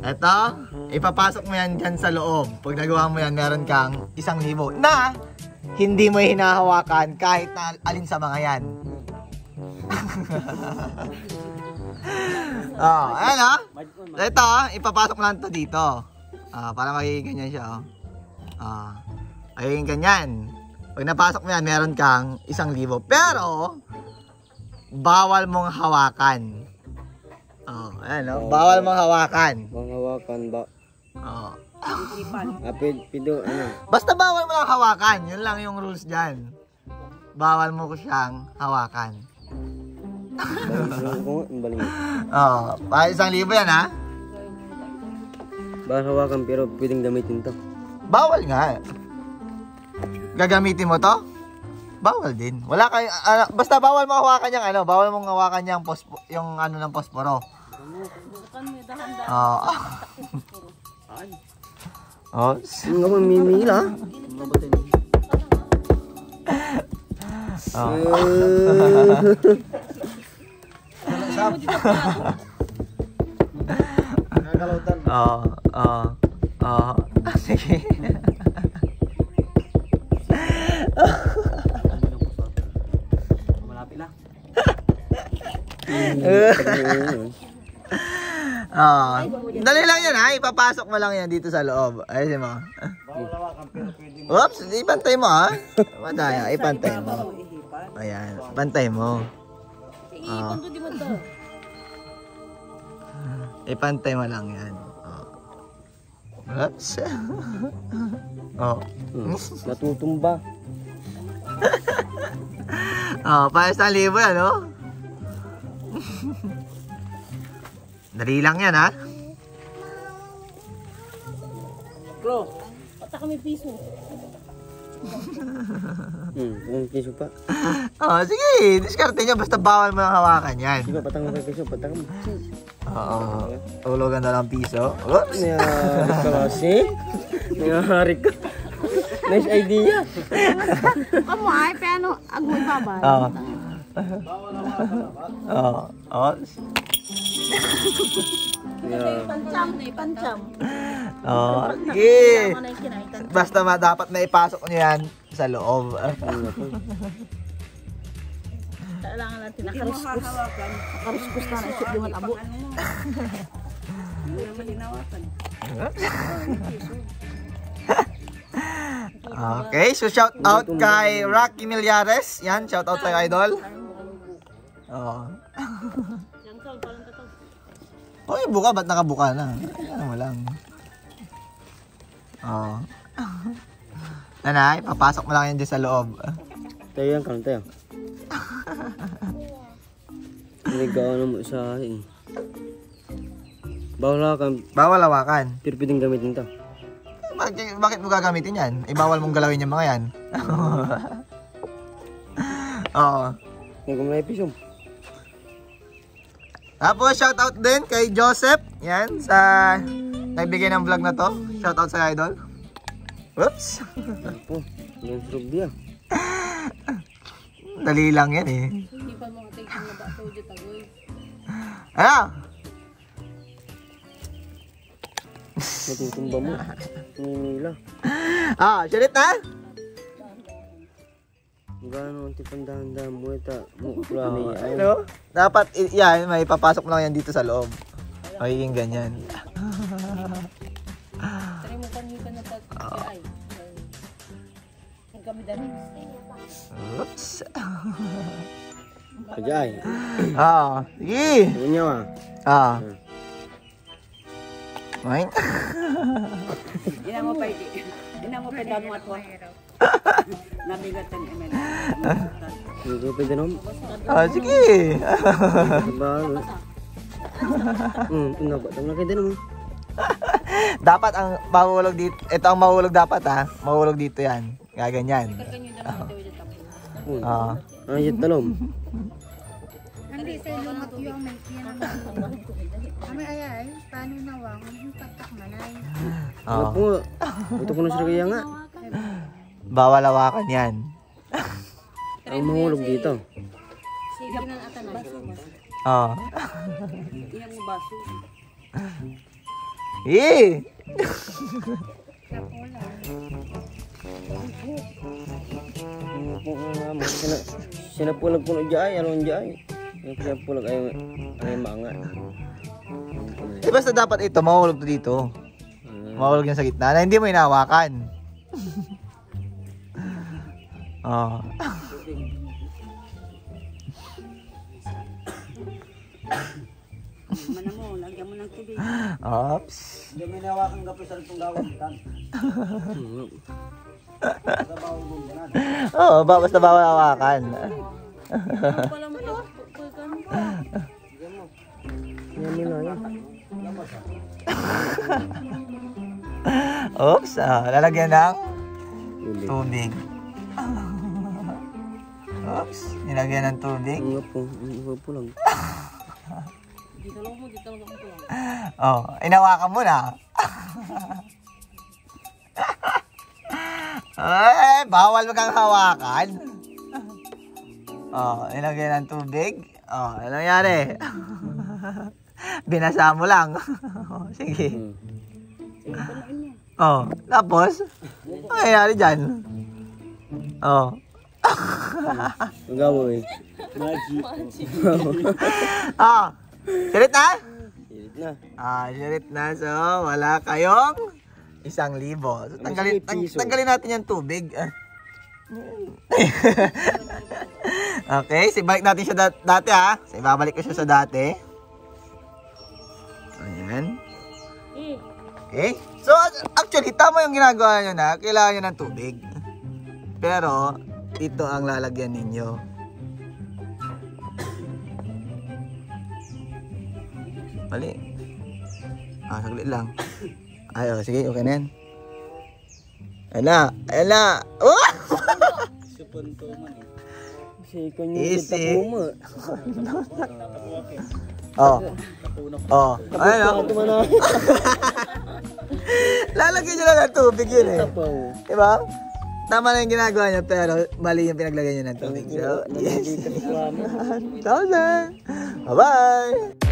Eto, ipapasok mo yan dyan sa loob. Pag nagawa mo yan, meron kang isang libo na hindi mo hinahawakan kahit na alin sa mga yan. oh, ayan oh. Ito, ipapasok mo lang to dito. Ah, para magiging ganyan siya, oh. Ah, magiging ganyan. Pag napasok mo yan, meron kang isang libo. Pero, bawal mong hawakan. Oh, ayan, oh. Bawal mong hawakan. Manghawakan ba? Oh. Apid, pido, ano? Basta bawal mo lang hawakan. Yun lang yung rules dyan. Bawal mo ko siyang hawakan. Baling. Oh, pa isang libo yan ha. Bawal hawakan pero pwedeng gamitin to. Bawal nga. Gagamitin mo to? Bawal din. Wala kay ah, basta bawal mo hawakan yung ano, bawal mong hawakan yung pospo, yung ano ng posporo. Oh. oh. Ang nga mamimila. Oh. Oh, oh, oh. Sige. Malapit na. Oh, dali lang yan ha. Ipapasok mo lang yan dito sa loob. Ayun mo. Oops, ipantay mo ha. Madaya, ipantay mo. Ayan, pantay mo. Oh. Ipantay mo lang yan. Oh. Oops. oh. Hmm, Natutumba. Oh, pa isang libo yan, oh. Dali lang yan, ha? Klo. Hmm, ang piso pa. Oh, sige, diskarte nyo. Basta bawal mo lang hawakan yan. Sige, patang mo piso, patang mo. Oo. Tulugan na lang piso. Oops. Nangyari ka kasi. Nangyari ka. Nice idea. Kamu ay, pero agoy babay. Oo. Oo. Oo. Yeah. Pancam na pancam. Oo. Sige. Ano yung kinaitan? Basta ma, dapat na ipasok nyo yan sa loob. Kailangan natin nakariskus. Nakariskus na na isip yung abo. Okay, so shout out kay Rocky Millares. Yan, shout out kay Idol. Oo. Hoy, buka, ba't nakabuka na? Ano mo lang. Oo. Nanay, papasok mo lang yan dyan sa loob. Tayo yan, kanon tayo. Nagawa na mo sa akin. Bawal hawakan, Bawal hawakan. pero pwedeng gamitin to. Bakit, bakit mo gagamitin yan? Eh, bawal mong galawin yung mga yan. Oo. Kung kumulay piso. Tapos, shoutout din kay Joseph. Yan, sa nagbigay ng vlog na to. Shoutout sa idol. Whoops. Yung surog dia. Dali lang yan eh. Ano? Matutumba mo. Nanginila. Ah, sulit ha? Gano'n ang mo ito. Mukla ay. Ano? Dapat, yan, may papasok mo lang yan dito sa loob. Magiging ganyan. Oops. Kajay. Ah, sige. Ganyan ah. Ah. Main. Ina mo pa iti. Ina mo pa damo at wa. Nabigatan emen. Hindi ko pwede naman. Ah, sige. Balo. Hmm, ina ba? Tama kayo din naman. dapat ang mahulog dito, ito ang mahulog dapat ha. Mahulog dito yan. Gaganyan. Hmm. Ah. Ang yun talom. Hindi sa lumot yung may. Kami ay ay, paano nawang? Ang patak manay. Ano Ah. po? Ito ko na siya kaya nga. Bawal hawakan yan. Ang mahulog dito. Ah. Ina mo baso. Eh! Sa pula. Ano po nga mo? Sina, sinapulag po na jay, ano ang jay? Yung sinapulag ay, ay mga. Eh basta dapat ito, mahulog to dito. Mahulog yan sa gitna na hindi mo inawakan. Oh. Mana mo, lagyan mo ng tubig. Ops. Hindi may nawakan ka pa sa itong gawin. Oo, ba, basta bawal hawakan. Oops, ah, lalagyan ng tubig. Oops, nilagyan ng tubig. Nga po, nga po lang. Dito lang mo, dito lang mo lang. Oh, inawakan mo na. Ay, bawal mo kang hawakan. Oh, ilagay ng tubig. Oh, ano nangyari? Binasa mo lang. Sige. Oh, tapos, ano nangyari dyan? Oh. Ang gawin. Magic. Ah, sirit na? Hilit na. Ah, sirit na. So, wala kayong isang libo. So, tanggalin, tang- tanggalin natin yung tubig. Ah. okay, so balik natin siya dat- dati ha. So, ibabalik ko siya sa dati. Ayan. Okay. So, actually, tama yung ginagawa nyo na. Kailangan nyo ng tubig. Pero, ito ang lalagyan ninyo. Mali. Ah, saglit lang. Ay, oh, sige, okay na yan. Ayan na, ayan na. Oh! Kasi ikaw yung Easy. kitapuma. Oh. Oh. Oh. Ito na. Lalagyan nyo lang ng tubig yun eh. Diba? Tama na yung ginagawa nyo, pero mali yung pinaglagay nyo ng tubig. So, yes. Thousand. Bye-bye.